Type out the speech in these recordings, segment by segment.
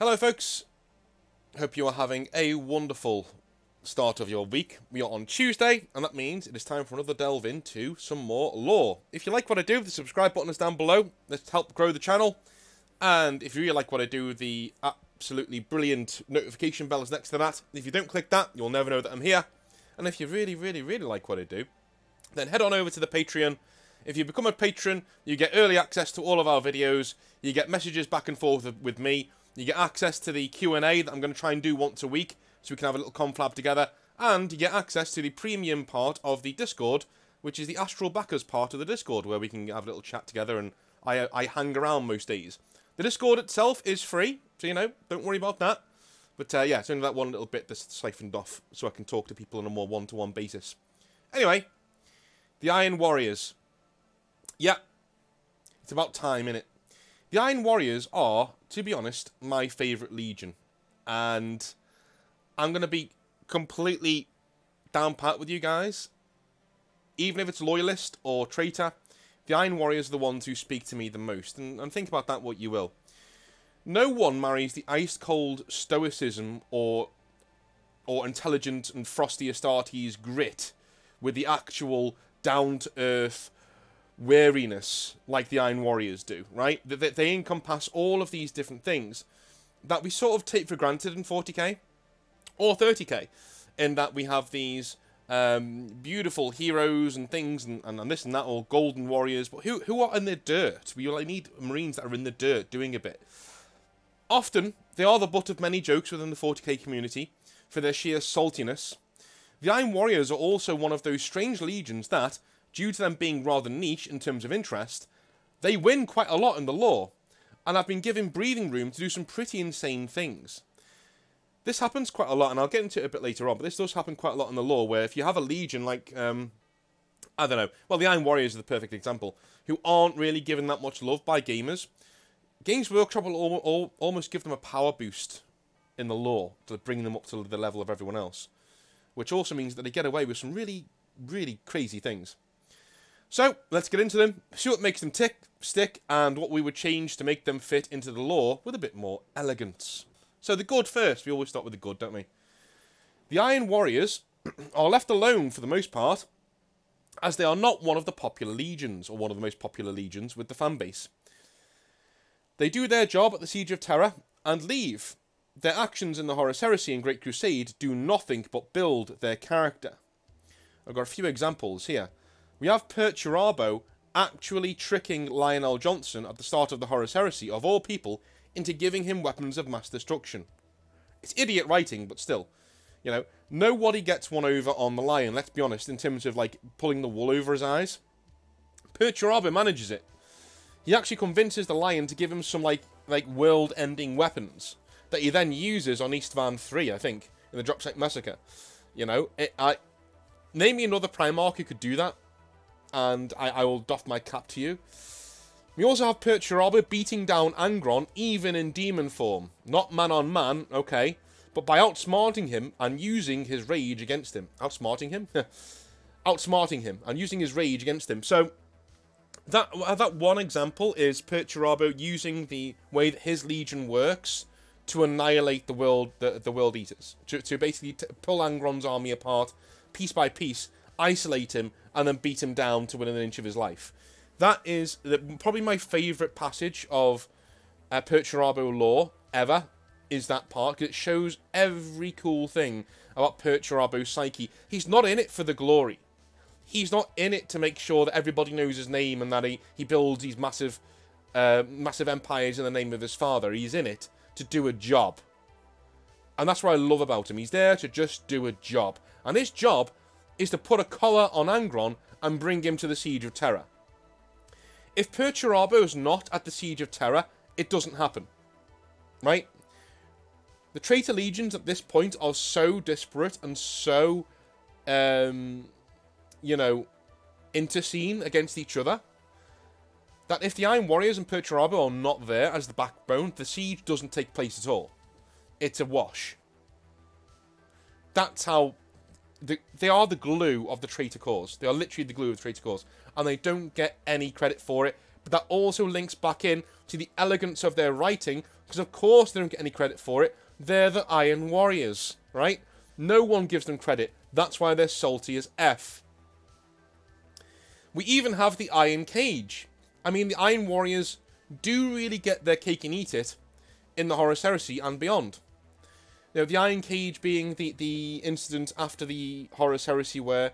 Hello, folks. Hope you are having a wonderful start of your week. We are on Tuesday, and that means it is time for another delve into some more lore. If you like what I do, the subscribe button is down below. Let's help grow the channel. And if you really like what I do, the absolutely brilliant notification bell is next to that. If you don't click that, you'll never know that I'm here. And if you really, really, really like what I do, then head on over to the Patreon. If you become a patron, you get early access to all of our videos. You get messages back and forth with me. You get access to the Q&A that I'm going to try and do once a week, so we can have a little conflab together. And you get access to the premium part of the Discord, which is the Astral Backers part of the Discord, where we can have a little chat together and I, I hang around most days. The Discord itself is free, so you know, don't worry about that. But uh, yeah, it's only that one little bit that's siphoned off, so I can talk to people on a more one-to-one -one basis. Anyway, the Iron Warriors. Yeah, it's about time, innit? The Iron Warriors are, to be honest, my favourite legion. And I'm going to be completely down pat with you guys. Even if it's loyalist or traitor, the Iron Warriors are the ones who speak to me the most. And, and think about that what you will. No one marries the ice-cold stoicism or or intelligent and frosty Astartes grit with the actual down-to-earth wariness like the Iron Warriors do, right? They, they encompass all of these different things that we sort of take for granted in 40k or 30k, in that we have these um, beautiful heroes and things and, and, and, this and that, or golden warriors, but who, who are in the dirt? We like, need marines that are in the dirt doing a bit. Often, they are the butt of many jokes within the 40k community for their sheer saltiness. The Iron Warriors are also one of those strange legions that, due to them being rather niche in terms of interest, they win quite a lot in the lore, and have been given breathing room to do some pretty insane things. This happens quite a lot, and I'll get into it a bit later on, but this does happen quite a lot in the lore, where if you have a legion like, um, I don't know, well, the Iron Warriors are the perfect example, who aren't really given that much love by gamers, Games Workshop will al al almost give them a power boost in the lore to bring them up to the level of everyone else, which also means that they get away with some really, really crazy things. So, let's get into them, see what makes them tick, stick, and what we would change to make them fit into the lore with a bit more elegance. So the good first, we always start with the good, don't we? The Iron Warriors are left alone for the most part, as they are not one of the popular legions, or one of the most popular legions with the fanbase. They do their job at the Siege of Terra, and leave. Their actions in the Horus Heresy and Great Crusade do nothing but build their character. I've got a few examples here. We have Perturabo actually tricking Lion El'Jonson at the start of the Horus Heresy, of all people, into giving him weapons of mass destruction. It's idiot writing, but still. You know, nobody gets one over on the Lion, let's be honest, in terms of, like, pulling the wool over his eyes. Perturabo manages it. He actually convinces the Lion to give him some, like, like world-ending weapons that he then uses on Isstvan 3, I think, in the Dropsite Massacre. You know, it, I... Name me another Primarch who could do that and I, I will doff my cap to you. We also have Perturabo beating down Angron, even in demon form. Not man on man, okay, but by outsmarting him and using his rage against him. Outsmarting him? outsmarting him and using his rage against him. So, that uh, that one example is Perturabo using the way that his legion works to annihilate the world the, the world eaters. To, to basically pull Angron's army apart piece by piece isolate him, and then beat him down to within an inch of his life. That is the, probably my favourite passage of uh, Perturabo lore ever, is that part, it shows every cool thing about Perturabo's psyche. He's not in it for the glory. He's not in it to make sure that everybody knows his name and that he, he builds these massive, uh, massive empires in the name of his father. He's in it to do a job. And that's what I love about him. He's there to just do a job. And his job is to put a collar on Angron and bring him to the Siege of Terra. If Perturabo is not at the Siege of Terra, it doesn't happen. Right? The traitor legions at this point are so disparate and so, um, you know, interseen against each other that if the Iron Warriors and Perturabo are not there as the backbone, the siege doesn't take place at all. It's a wash. That's how the, they are the glue of the traitor cause. They are literally the glue of the traitor cause. And they don't get any credit for it. But that also links back in to the elegance of their writing Because of course they don't get any credit for it. They're the Iron Warriors, right? No one gives them credit. That's why they're salty as F. We even have the Iron Cage. I mean, the Iron Warriors do really get their cake and eat it in the Horus Heresy and beyond. Know, the Iron Cage being the, the incident after the Horus Heresy where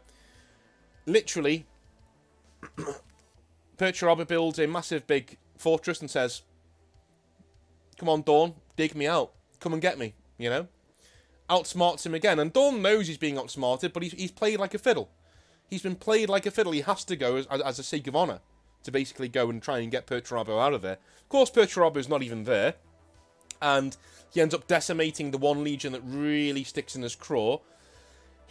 literally Perturabo builds a massive big fortress and says, Come on, Dorn, dig me out. Come and get me, you know? Outsmarts him again. And Dorn knows he's being outsmarted, but he's, he's played like a fiddle. He's been played like a fiddle. He has to go as, as a sake of honour to basically go and try and get Perturabo out of there. Of course, Perturabo's not even there. And he ends up decimating the one legion that really sticks in his craw.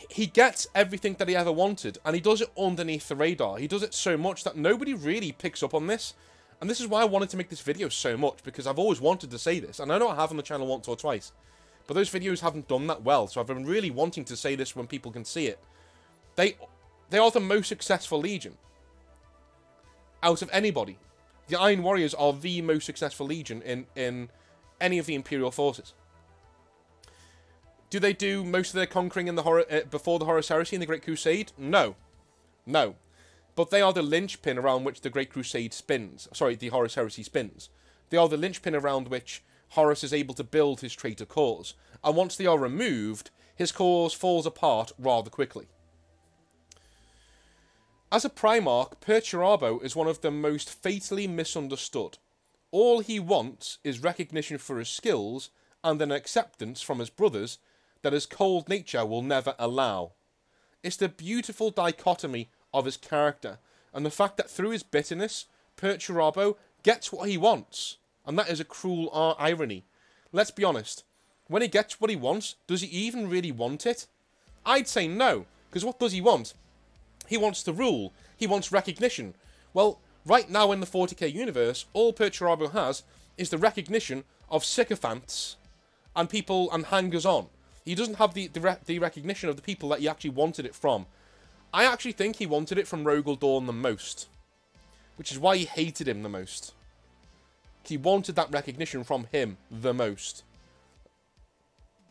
He gets everything that he ever wanted, and he does it underneath the radar. He does it so much that nobody really picks up on this. And this is why I wanted to make this video so much, because I've always wanted to say this. And I know I have on the channel once or twice. But those videos haven't done that well, so I've been really wanting to say this when people can see it. They, they are the most successful Legion. Out of anybody. The Iron Warriors are the most successful Legion in, in any of the Imperial forces. Do they do most of their conquering in the horror, uh, before the Horus Heresy in the Great Crusade? No. No. But they are the linchpin around which the Great Crusade spins. Sorry, the Horus Heresy spins. They are the linchpin around which Horus is able to build his traitor cause. And once they are removed, his cause falls apart rather quickly. As a Primarch, Perturabo is one of the most fatally misunderstood. All he wants is recognition for his skills and an acceptance from his brothers that his cold nature will never allow. It's the beautiful dichotomy of his character, and the fact that through his bitterness, Perturabo gets what he wants, and that is a cruel irony. Let's be honest, when he gets what he wants, does he even really want it? I'd say no, because what does he want? He wants to rule, he wants recognition. Well, right now in the 40k universe, all Perturabo has is the recognition of sycophants and people and hangers on. He doesn't have the, the, re the recognition of the people that he actually wanted it from. I actually think he wanted it from Rogal Dorn the most. Which is why he hated him the most. He wanted that recognition from him the most.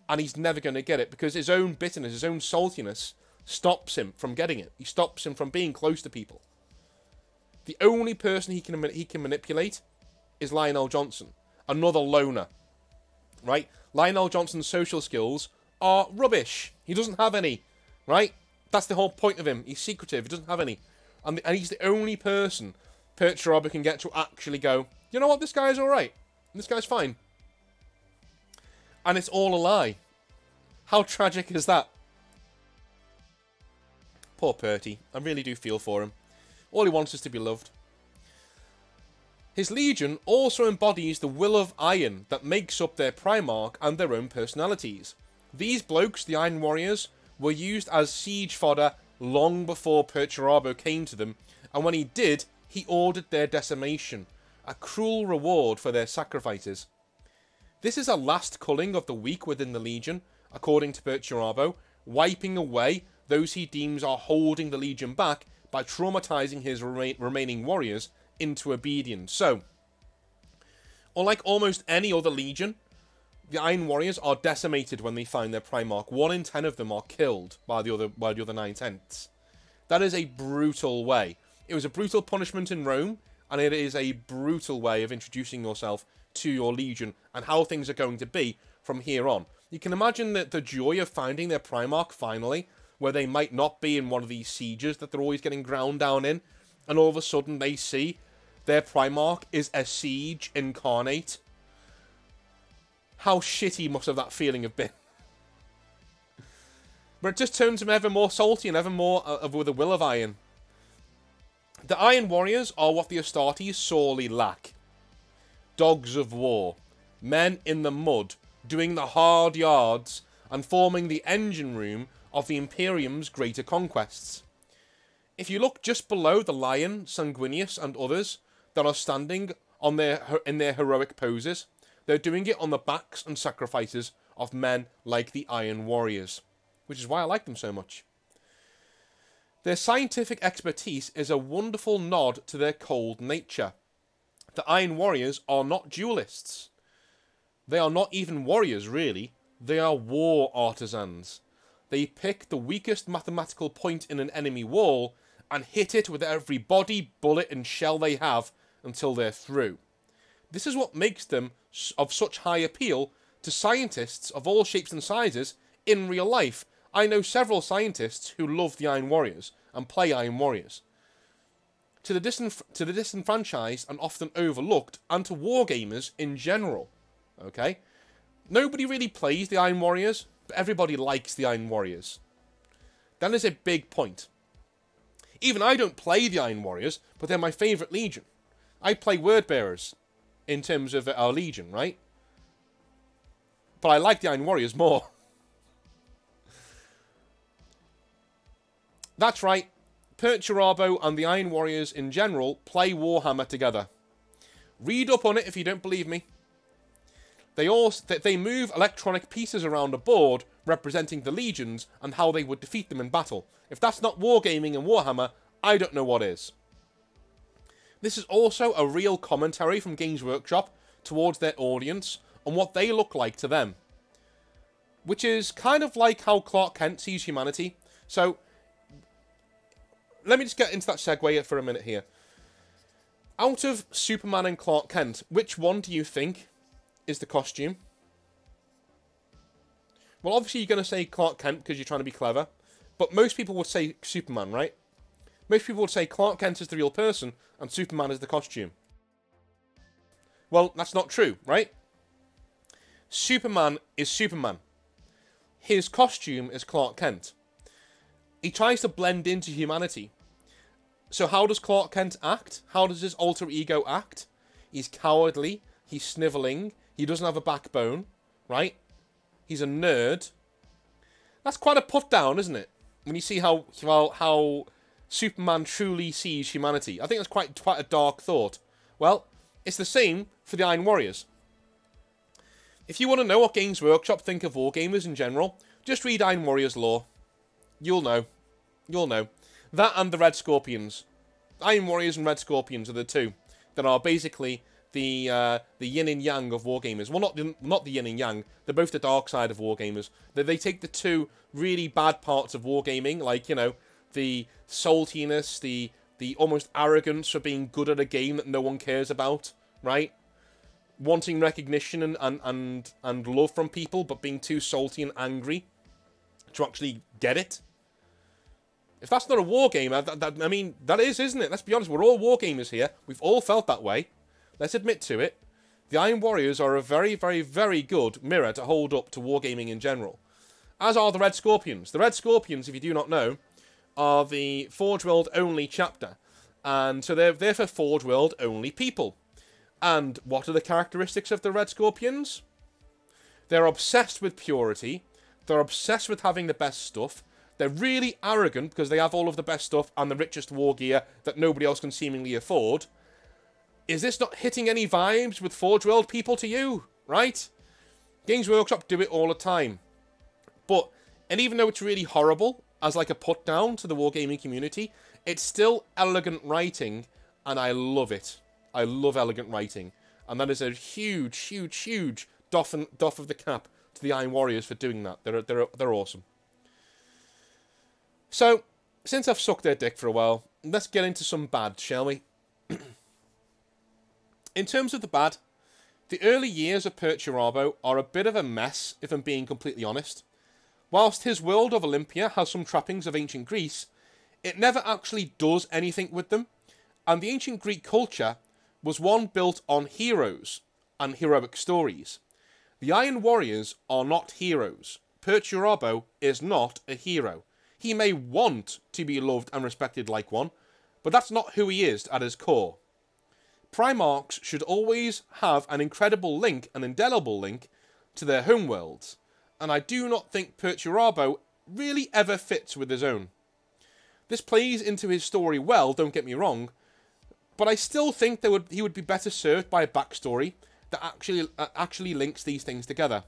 And he's never going to get it because his own bitterness, his own saltiness stops him from getting it. He stops him from being close to people. The only person he can he can manipulate is Lion El'Jonson, another loner. Right? Lion El'Jonson's social skills are rubbish. He doesn't have any. Right? That's the whole point of him. He's secretive. He doesn't have any. And, the, and he's the only person Perturabo can get to actually go, you know what, this guy's alright. This guy's fine. And it's all a lie. How tragic is that? Poor Perty. I really do feel for him. All he wants is to be loved. His legion also embodies the will of iron that makes up their Primarch and their own personalities. These blokes, the Iron Warriors, were used as siege fodder long before Perturabo came to them, and when he did, he ordered their decimation, a cruel reward for their sacrifices. This is a last culling of the weak within the Legion, according to Perturabo, wiping away those he deems are holding the Legion back by traumatizing his rema remaining warriors into obedience. So, unlike almost any other Legion, the Iron Warriors are decimated when they find their Primarch. One in ten of them are killed by the other by the other nine tenths. That is a brutal way. It was a brutal punishment in Rome, and it is a brutal way of introducing yourself to your legion and how things are going to be from here on. You can imagine that the joy of finding their Primarch finally, where they might not be in one of these sieges that they're always getting ground down in, and all of a sudden they see their Primarch is a siege incarnate how shitty must have that feeling have been. But it just turns him ever more salty and ever more uh, with a will of iron. The Iron Warriors are what the Astartes sorely lack. Dogs of war. Men in the mud, doing the hard yards and forming the engine room of the Imperium's greater conquests. If you look just below the Lion, Sanguinius and others that are standing on their in their heroic poses, they're doing it on the backs and sacrifices of men like the Iron Warriors, which is why I like them so much. Their scientific expertise is a wonderful nod to their cold nature. The Iron Warriors are not duelists. They are not even warriors, really. They are war artisans. They pick the weakest mathematical point in an enemy wall and hit it with every body, bullet, and shell they have until they're through. This is what makes them of such high appeal to scientists of all shapes and sizes in real life. I know several scientists who love the Iron Warriors and play Iron Warriors. To the, disenf- to the disenfranchised and often overlooked, and to wargamers in general. Okay? Nobody really plays the Iron Warriors, everybody likes the Iron Warriors. That is a big point. Even I don't play the Iron Warriors, but they're my favourite Legion. I play Word Bearers in terms of our Legion, right? But I like the Iron Warriors more. That's right. Perturabo and the Iron Warriors in general play Warhammer together. Read up on it if you don't believe me. They also they move electronic pieces around a board representing the legions and how they would defeat them in battle. If that's not wargaming and Warhammer, I don't know what is. This is also a real commentary from Games Workshop towards their audience and what they look like to them. Which is kind of like how Clark Kent sees humanity. So, let me just get into that segue for a minute here. Out of Superman and Clark Kent, which one do you think is the costume. Well, obviously you're going to say Clark Kent because you're trying to be clever, but most people would say Superman, right? Most people would say Clark Kent is the real person and Superman is the costume. Well, that's not true, right? Superman is Superman. His costume is Clark Kent. He tries to blend into humanity. So how does Clark Kent act? How does his alter ego act? He's cowardly, he's snivelling, he doesn't have a backbone, right? He's a nerd. That's quite a put down, isn't it? When you see how how, how Superman truly sees humanity. I think that's quite quite a dark thought. Well, it's the same for the Iron Warriors. If you want to know what Games Workshop think of wargamers in general, just read Iron Warriors lore. You'll know. You'll know. That and the Red Scorpions. Iron Warriors and Red Scorpions are the two that are basically the uh, the yin and yang of wargamers. Well, not the, not the yin and yang. They're both the dark side of wargamers. They, they take the two really bad parts of wargaming, like you know the saltiness, the the almost arrogance for being good at a game that no one cares about, right? Wanting recognition and and and, and love from people, but being too salty and angry to actually get it. If that's not a wargamer, that, that, I mean, that is, isn't it? Let's be honest, we're all wargamers here. We've all felt that way. Let's admit to it. The Iron Warriors are a very, very, very good mirror to hold up to wargaming in general. As are the Red Scorpions. The Red Scorpions, if you do not know, are the Forge World only chapter. And so they're, they're for Forge World only people. And what are the characteristics of the Red Scorpions? They're obsessed with purity. They're obsessed with having the best stuff. They're really arrogant because they have all of the best stuff and the richest war gear that nobody else can seemingly afford is this not hitting any vibes with Forge World people to you? Right? Games Workshop do it all the time. But, and even though it's really horrible as like a put down to the wargaming community, it's still elegant writing, and I love it. I love elegant writing. And that is a huge, huge, huge doff, and, doff of the cap to the Iron Warriors for doing that. They're, they're, they're awesome. So, since I've sucked their dick for a while, let's get into some bad, shall we? In terms of the bad, the early years of Perturabo are a bit of a mess, if I'm being completely honest. Whilst his world of Olympia has some trappings of ancient Greece, it never actually does anything with them, and the ancient Greek culture was one built on heroes and heroic stories. The Iron Warriors are not heroes. Perturabo is not a hero. He may want to be loved and respected like one, but that's not who he is at his core. Primarchs should always have an incredible link, an indelible link, to their homeworlds, and I do not think Perturabo really ever fits with his own. This plays into his story well, don't get me wrong, but I still think there would he would be better served by a backstory that actually uh, actually links these things together.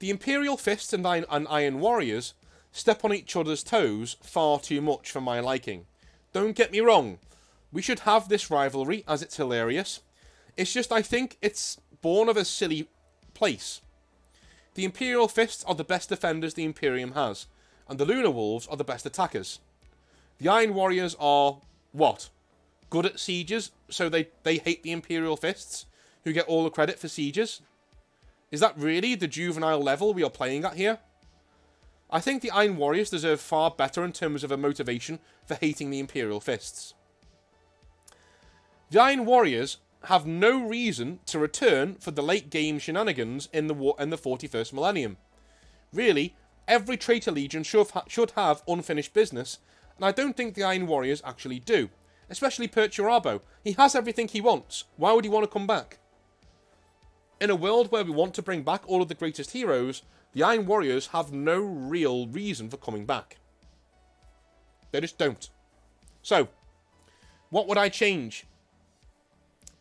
The Imperial Fists and Iron, and Iron Warriors step on each other's toes far too much for my liking. Don't get me wrong, we should have this rivalry as it's hilarious. It's just I think it's born of a silly place. The Imperial Fists are the best defenders the Imperium has, and the Lunar Wolves are the best attackers. The Iron Warriors are what? Good at sieges, so they, they hate the Imperial Fists, who get all the credit for sieges? Is that really the juvenile level we are playing at here? I think the Iron Warriors deserve far better in terms of a motivation for hating the Imperial Fists. The Iron Warriors have no reason to return for the late game shenanigans in the war in the 41st millennium. Really, every traitor legion should, ha should have unfinished business, and I don't think the Iron Warriors actually do. Especially Perturabo. He has everything he wants. Why would he want to come back? In a world where we want to bring back all of the greatest heroes, the Iron Warriors have no real reason for coming back. They just don't. So, what would I change?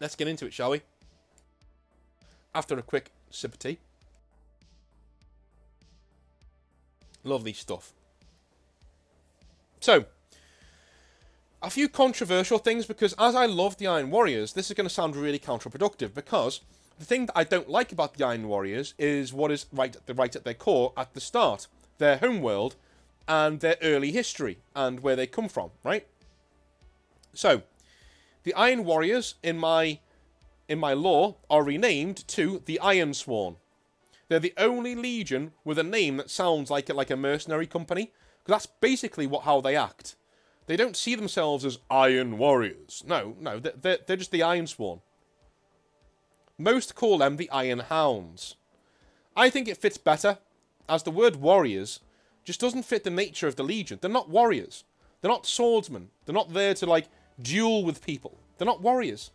Let's get into it, shall we? After a quick sip of tea. Lovely stuff. So, a few controversial things because as I love the Iron Warriors, this is going to sound really counterproductive because the thing that I don't like about the Iron Warriors is what is right at the right at their core at the start, their homeworld and their early history and where they come from, right? So, the Iron Warriors in my in my lore are renamed to the Iron Sworn. They're the only legion with a name that sounds like like a mercenary company, that's basically what how they act. They don't see themselves as Iron Warriors. No, no, they're, they're just the Iron Sworn. Most call them the Iron Hounds. I think it fits better, as the word warriors just doesn't fit the nature of the Legion. They're not warriors. They're not swordsmen. They're not there to, like, duel with people. They're not warriors.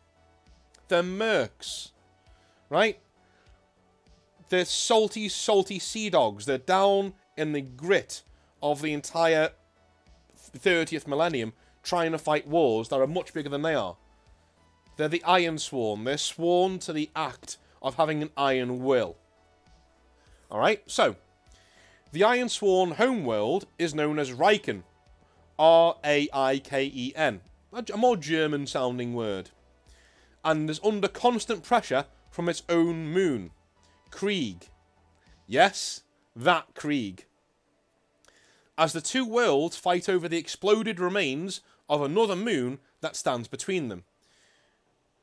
They're mercs. Right? They're salty, salty sea dogs. They're down in the grit of the entire 30th millennium trying to fight wars that are much bigger than they are. They're the Iron Sworn. They're sworn to the act of having an iron will. Alright, so, the Iron Sworn homeworld is known as Riken. Raiken. R-A-I-K-E-N. A more German-sounding word. And is under constant pressure from its own moon. Krieg. Yes, that Krieg. As the two worlds fight over the exploded remains of another moon that stands between them.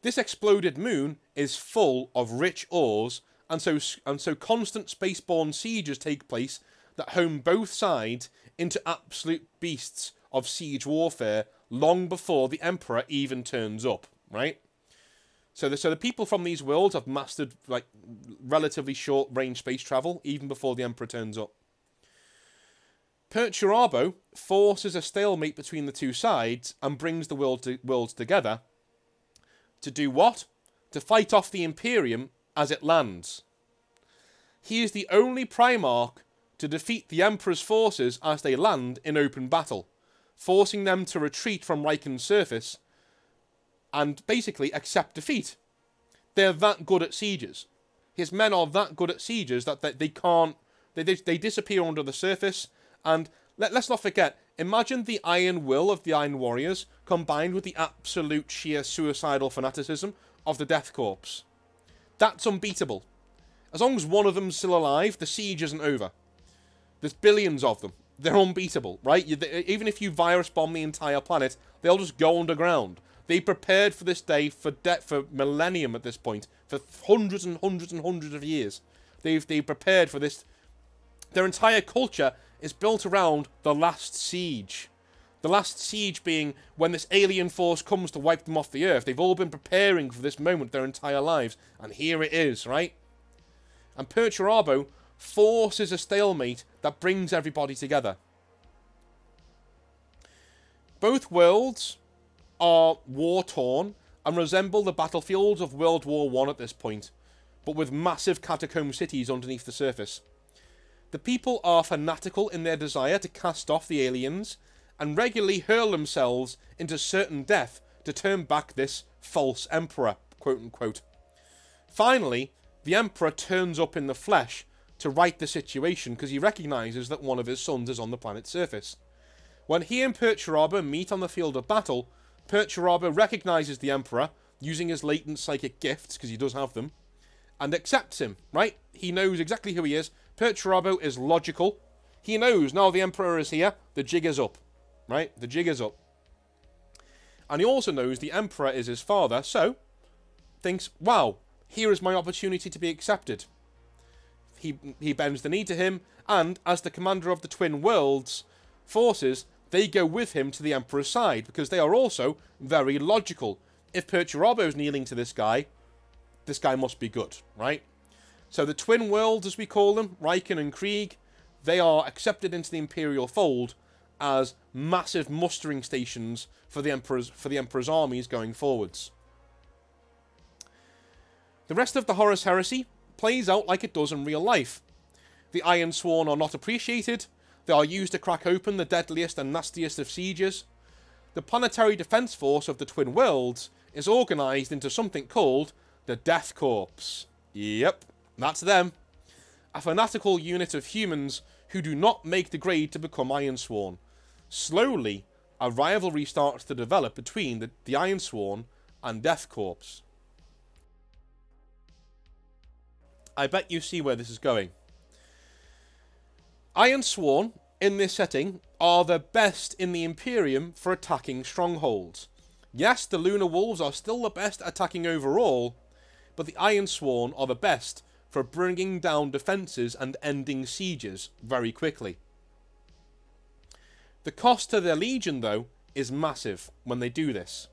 This exploded moon is full of rich ores, and so and so constant spaceborne sieges take place that home both sides into absolute beasts of siege warfare long before the Emperor even turns up, right? So the, so the people from these worlds have mastered like relatively short range space travel even before the Emperor turns up. Perturabo forces a stalemate between the two sides and brings the world to, worlds together to do what? To fight off the Imperium as it lands. He is the only Primarch to defeat the Emperor's forces as they land in open battle, forcing them to retreat from Raiken's surface and basically accept defeat. They're that good at sieges. His men are that good at sieges that they, they can't... They, they, they disappear under the surface, and let, let's not forget, Imagine the iron will of the Iron Warriors combined with the absolute sheer suicidal fanaticism of the Death Corps. That's unbeatable. As long as one of them's still alive, the siege isn't over. There's billions of them. They're unbeatable, right? You, they, even if you virus bomb the entire planet, they'll just go underground. They prepared for this day for de for millennium at this point, for hundreds and hundreds and hundreds of years. They've they prepared for this. Their entire culture is built around the last siege. The last siege being when this alien force comes to wipe them off the earth. They've all been preparing for this moment their entire lives, and here it is, right? And Perturabo forces a stalemate that brings everybody together. Both worlds are war-torn and resemble the battlefields of World War One at this point, but with massive catacomb cities underneath the surface. The people are fanatical in their desire to cast off the aliens and regularly hurl themselves into certain death to turn back this false emperor, quote unquote. Finally, the emperor turns up in the flesh to right the situation because he recognises that one of his sons is on the planet's surface. When he and Perturabo meet on the field of battle, Perturabo recognises the emperor using his latent psychic gifts, because he does have them, and accepts him, right? He knows exactly who he is. Perturabo is logical. He knows now the Emperor is here, the jig is up, right? The jig is up. And he also knows the Emperor is his father, so thinks, wow, here is my opportunity to be accepted. He, he bends the knee to him, and as the commander of the Twin Worlds forces, they go with him to the Emperor's side, because they are also very logical. If Perturabo is kneeling to this guy, this guy must be good, right? So the Twin Worlds, as we call them, Raiken and Krieg, they are accepted into the Imperial fold as massive mustering stations for the Emperor's, for the Emperor's armies going forwards. The rest of the Horus Heresy plays out like it does in real life. The Iron Sworn are not appreciated, they are used to crack open the deadliest and nastiest of sieges. The planetary defence force of the Twin Worlds is organised into something called the Death Corps. Yep, that's them. A fanatical unit of humans who do not make the grade to become Iron Sworn. Slowly, a rivalry starts to develop between the, the Iron Sworn and Death Corps. I bet you see where this is going. Iron Sworn, in this setting, are the best in the Imperium for attacking strongholds. Yes, the Lunar Wolves are still the best attacking overall, but the Iron Sworn are the best for bringing down defences and ending sieges very quickly. The cost to their legion, though, is massive when they do this.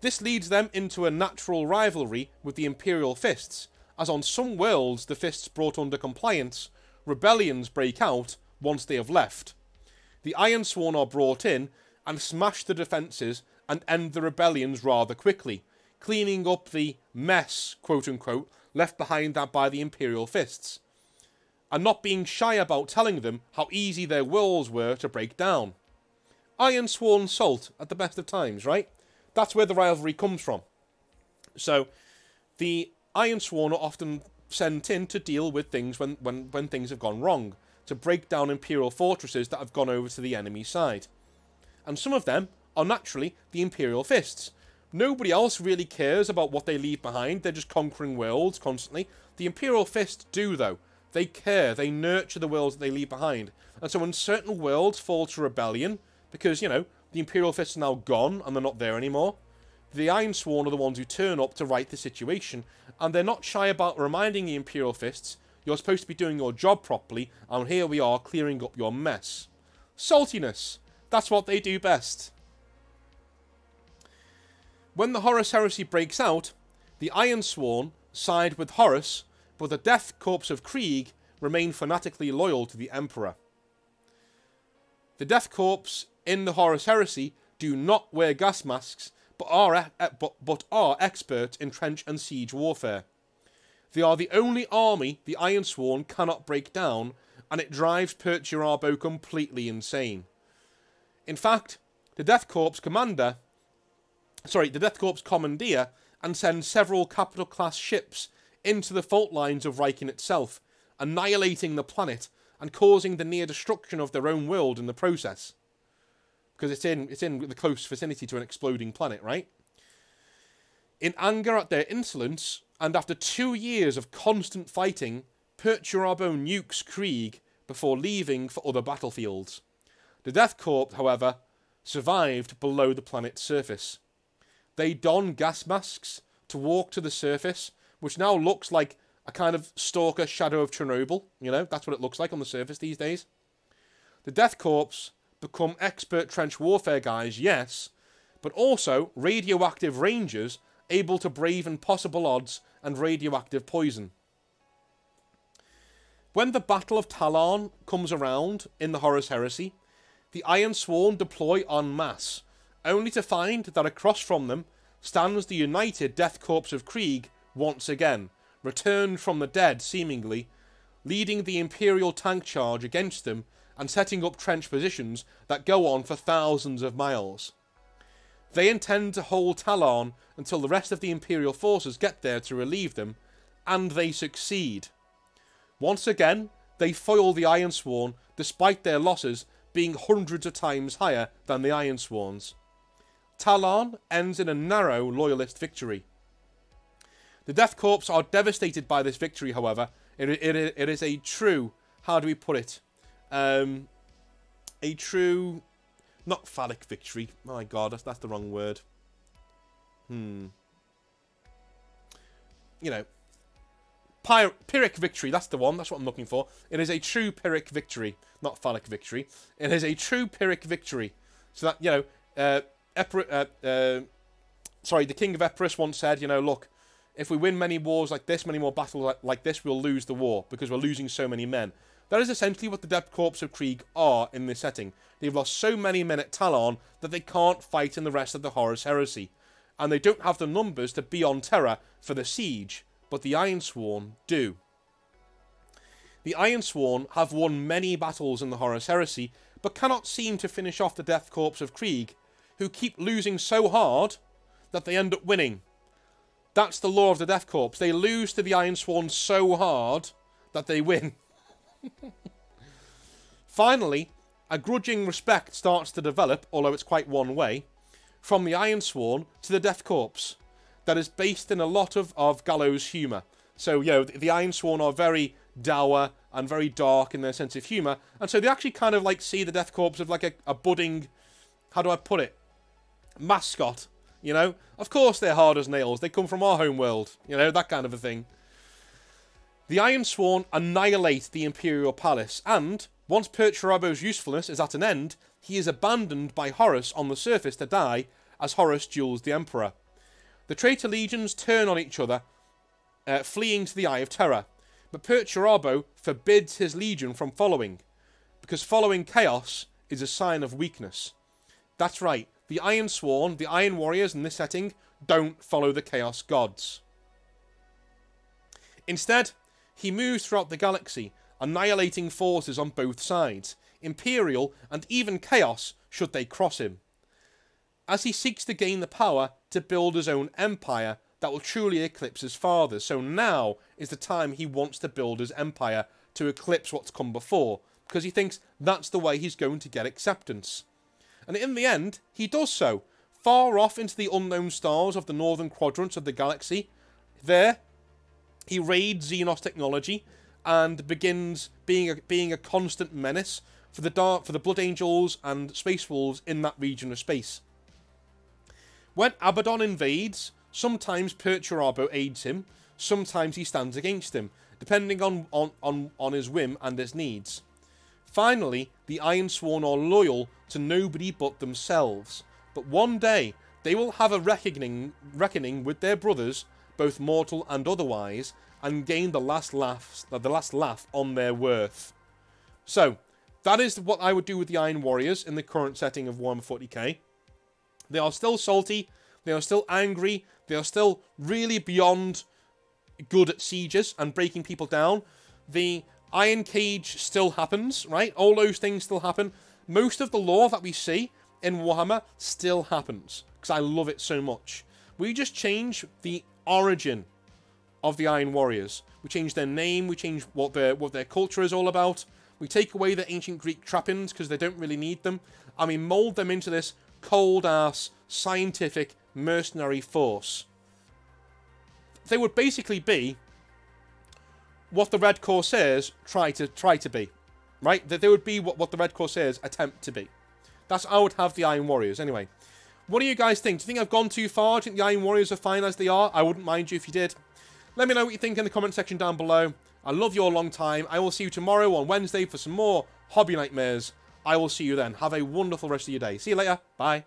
This leads them into a natural rivalry with the Imperial Fists, as on some worlds the Fists brought under compliance, rebellions break out once they have left. The Iron Sworn are brought in and smash the defences and end the rebellions rather quickly, cleaning up the mess, quote unquote, left behind that by the Imperial Fists, and not being shy about telling them how easy their worlds were to break down. Iron Sworn Salt at the best of times, right? That's where the rivalry comes from. So, the Sworn are often sent in to deal with things when, when, when things have gone wrong, to break down Imperial fortresses that have gone over to the enemy side. And some of them are naturally the Imperial Fists. Nobody else really cares about what they leave behind, they're just conquering worlds constantly. The Imperial Fists do, though. They care, they nurture the worlds that they leave behind. And so when certain worlds fall to rebellion, because, you know, the Imperial Fists are now gone and they're not there anymore, the Iron Sworn are the ones who turn up to right the situation, and they're not shy about reminding the Imperial Fists, you're supposed to be doing your job properly, and here we are clearing up your mess. Saltiness. That's what they do best. When the Horus Heresy breaks out, the Iron Sworn side with Horus, but the Death Corps of Krieg remain fanatically loyal to the Emperor. The Death Corps in the Horus Heresy do not wear gas masks, but are, but, but are expert in trench and siege warfare. They are the only army the Iron Sworn cannot break down, and it drives Perturabo completely insane. In fact, the Death Corps commander, sorry, the Death Corps commandeer, and sends several capital class ships into the fault lines of Raiken itself, annihilating the planet and causing the near destruction of their own world in the process because it's in it's in the close vicinity to an exploding planet, right? In anger at their insolence, and after two years of constant fighting, Perturabo nukes Krieg before leaving for other battlefields. The Death Corps, however, survived below the planet's surface. They don gas masks to walk to the surface, which now looks like a kind of stalker shadow of Chernobyl. You know, that's what it looks like on the surface these days. The Death Corps become expert trench warfare guys, yes, but also radioactive rangers able to brave impossible odds and radioactive poison. When the Battle of Tallarn comes around in the Horus Heresy, the Iron Sworn deploy en masse, only to find that across from them stands the united Death Corps of Krieg once again, returned from the dead seemingly, leading the Imperial tank charge against them and setting up trench positions that go on for thousands of miles. They intend to hold Tallarn until the rest of the Imperial forces get there to relieve them, and they succeed. Once again, they foil the Iron Sworn despite their losses being hundreds of times higher than the Iron Sworns. Tallarn ends in a narrow loyalist victory. The Death Corps are devastated by this victory, however. It, it, it is a true, how do we put it? Um, a true, not phallic victory. My god, that's, that's the wrong word. Hmm. You know, Pyr Pyrrhic victory, that's the one, that's what I'm looking for. It is a true Pyrrhic victory, not phallic victory. It is a true Pyrrhic victory. So that, you know, uh, Epir uh, uh, sorry, the King of Epirus once said, you know, look, if we win many wars like this, many more battles like this, we'll lose the war because we're losing so many men. That is essentially what the Death Corps of Krieg are in this setting. They've lost so many men at Tallarn that they can't fight in the rest of the Horus Heresy. And they don't have the numbers to be on Terra for the siege, but the Ironsworn do. The Ironsworn have won many battles in the Horus Heresy, but cannot seem to finish off the Death Corps of Krieg, who keep losing so hard that they end up winning. That's the law of the Death Corps. They lose to the Ironsworn so hard that they win. Finally, a grudging respect starts to develop, although it's quite one way, from the Iron Ironsworn to the Death Corps. That is based in a lot of, of Gallows humour. So, you know, the Ironsworn are very dour and very dark in their sense of humour, and so they actually kind of like see the Death Corps of like a, a budding, how do I put it, mascot. You know, of course they're hard as nails. They come from our home world. You know, that kind of a thing. The Iron Sworn annihilate the Imperial Palace, and once Perturabo's usefulness is at an end, he is abandoned by Horus on the surface to die as Horus duels the Emperor. The traitor legions turn on each other, uh, fleeing to the Eye of Terror, but Perturabo forbids his legion from following, because following chaos is a sign of weakness. That's right, the Iron Sworn, the Iron Warriors in this setting, don't follow the Chaos Gods. Instead, he moves throughout the galaxy, annihilating forces on both sides, Imperial and even Chaos should they cross him. As he seeks to gain the power to build his own empire that will truly eclipse his father, so now is the time he wants to build his empire to eclipse what's come before, because he thinks that's the way he's going to get acceptance. And in the end, he does so, far off into the unknown stars of the northern quadrants of the galaxy. There, he raids Xenos technology and begins being a, being a constant menace for the dark for the Blood Angels and Space Wolves in that region of space. When Abaddon invades, sometimes Perturabo aids him, sometimes he stands against him, depending on, on, on, on his whim and his needs. Finally, the Ironsworn are loyal to nobody but themselves, but one day they will have a reckoning, reckoning with their brothers both mortal and otherwise, and gain the last laugh, the last laugh on their worth. So, that is what I would do with the Iron Warriors in the current setting of Warhammer 40k. They are still salty, they are still angry, they are still really beyond good at sieges and breaking people down. The Iron Cage still happens, right? All those things still happen. Most of the lore that we see in Warhammer still happens, because I love it so much. We just change the origin of the Iron Warriors. We change their name, we change what their what their culture is all about. We take away the ancient Greek trappings because they don't really need them, and we mold them into this cold ass scientific mercenary force. They would basically be what the Red Corsairs try to try to be, right? That they would be what, what the Red Corsairs attempt to be. That's I would have the Iron Warriors anyway. What do you guys think? Do you think I've gone too far? Do you think the Iron Warriors are fine as they are? I wouldn't mind you if you did. Let me know what you think in the comment section down below. I love you long time. I will see you tomorrow on Wednesday for some more Hobby Nightmares. I will see you then. Have a wonderful rest of your day. See you later. Bye.